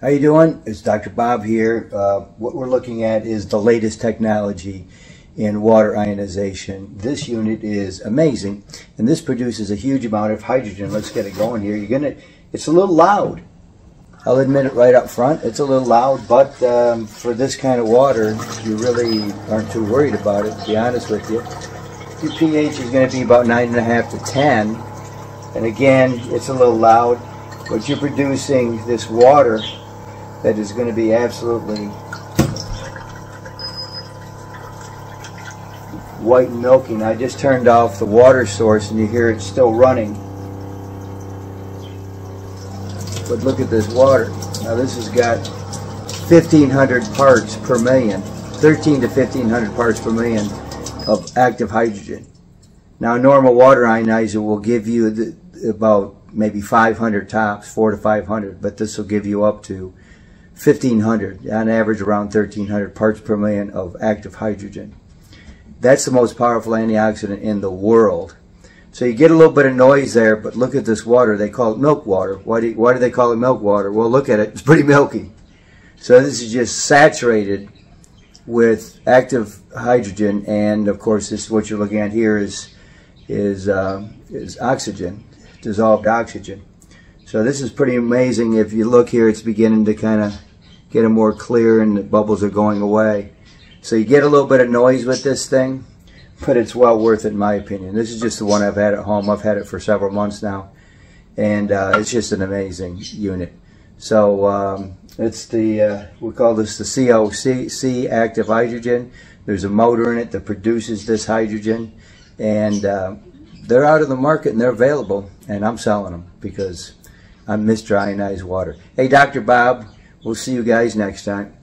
How you doing? It's Dr. Bob here. Uh, what we're looking at is the latest technology in water ionization. This unit is amazing, and this produces a huge amount of hydrogen. Let's get it going here. You're gonna. It's a little loud. I'll admit it right up front. It's a little loud, but um, for this kind of water, you really aren't too worried about it. To be honest with you, your pH is going to be about nine and a half to ten, and again, it's a little loud, but you're producing this water that is going to be absolutely white and milky. I just turned off the water source and you hear it still running. But look at this water. Now this has got 1500 parts per million, 13 to 1500 parts per million of active hydrogen. Now a normal water ionizer will give you the, about maybe 500 tops, 4 to 500, but this will give you up to 1,500, on average around 1,300 parts per million of active hydrogen. That's the most powerful antioxidant in the world. So you get a little bit of noise there, but look at this water. They call it milk water. Why do, why do they call it milk water? Well, look at it. It's pretty milky. So this is just saturated with active hydrogen, and of course, this what you're looking at here is is uh, is oxygen, dissolved oxygen. So this is pretty amazing. If you look here, it's beginning to kind of get them more clear and the bubbles are going away. So you get a little bit of noise with this thing, but it's well worth it in my opinion. This is just the one I've had at home. I've had it for several months now, and uh, it's just an amazing unit. So um, it's the, uh, we call this the COC, active hydrogen. There's a motor in it that produces this hydrogen, and uh, they're out of the market and they're available, and I'm selling them because I'm Mr. Ionized Water. Hey, Dr. Bob, We'll see you guys next time.